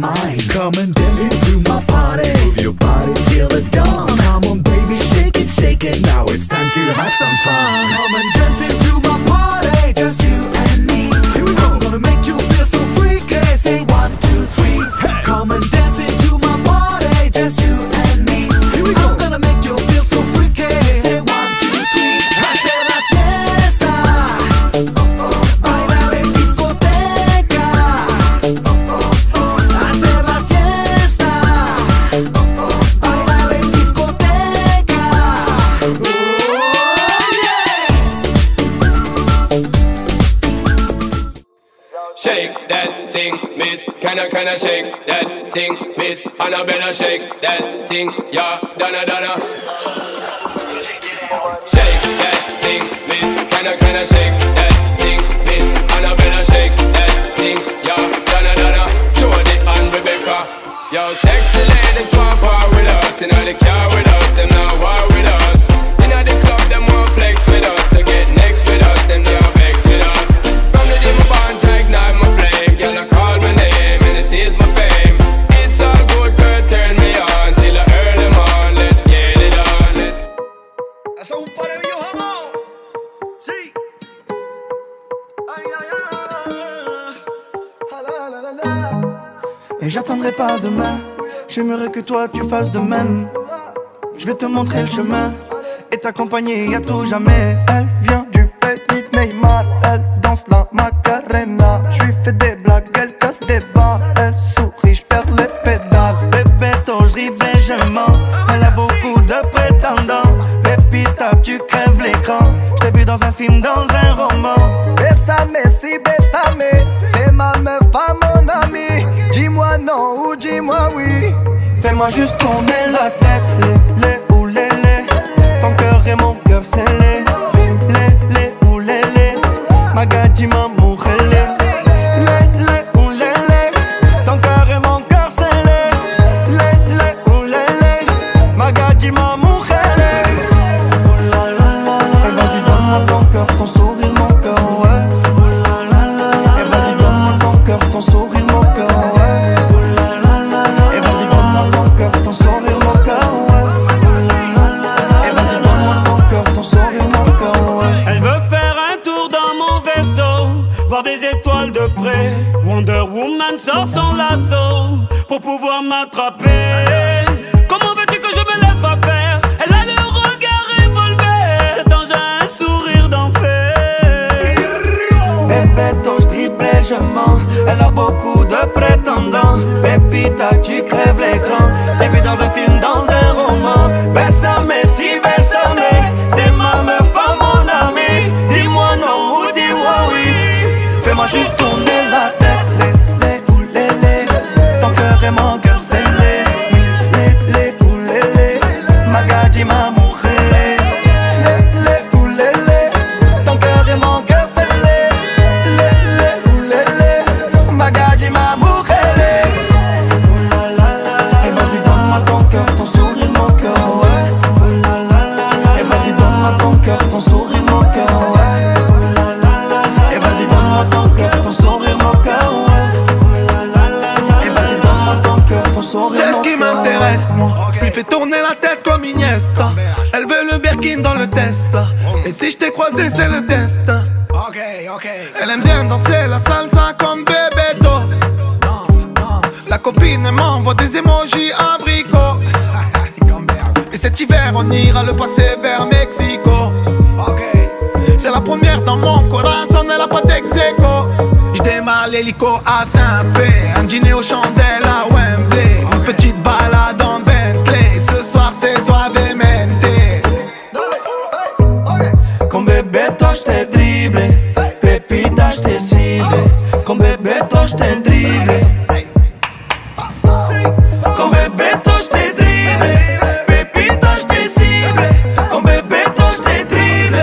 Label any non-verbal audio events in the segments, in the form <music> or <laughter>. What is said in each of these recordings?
mine. Come and dance into my party. Move your body till the dawn. Come on, baby, shake it, shake it. Now it's time to have some fun. Come and dance miss. Can I, can I shake that thing, miss? Annabella, shake that thing, yeah. Donna, Donna. Shake that thing, miss. Can I, can I shake Et j'attendrai pas demain. J'aimerais que toi tu fasses de même. Je vais te montrer le chemin et t'accompagner à tout jamais. Elle vient du pays Neymar. Elle danse la Macarena. Je lui fais des Fais-moi juste tourner la tête, les, les ou les, les. Ton cœur et mon cœur scellé. Les, les ou les, les. Magadji, ma voir des étoiles de près. Wonder Woman sort son lasso pour pouvoir m'attraper. Comment veux-tu que je me laisse pas faire? Elle a le regard revolver. Cet ange a un sourire d'enfer. Bébé, ton je dribble et je mens. Elle a beaucoup de prétendants. Juste Et si je t'ai croisé, c'est le destin. Ok, ok. Elle aime bien danser la salsa comme Bebeto. La copine m'envoie des emojis abricots. <laughs> Et cet hiver, on ira le passer vers Mexico. Ok. C'est la première dans mon corazon, elle a pas d'exéco. J'démarre l'hélico à Saint-Fé, un dîner aux chandelles à Wembley. Une petite balade Con bebé todos te drible Pepitas te sirve. Con bebé todos te drible. Con bebé todos te drible Pepitas te sirve. Con bebé todos te drible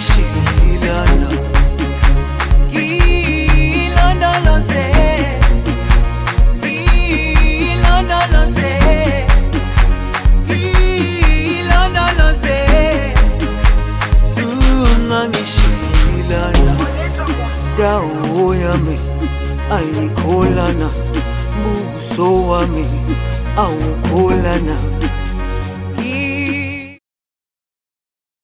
zungangishilana ilondoloze ilondoloze ilondoloze zungangishilana dawo yami ayikholana. Buso wami awukholana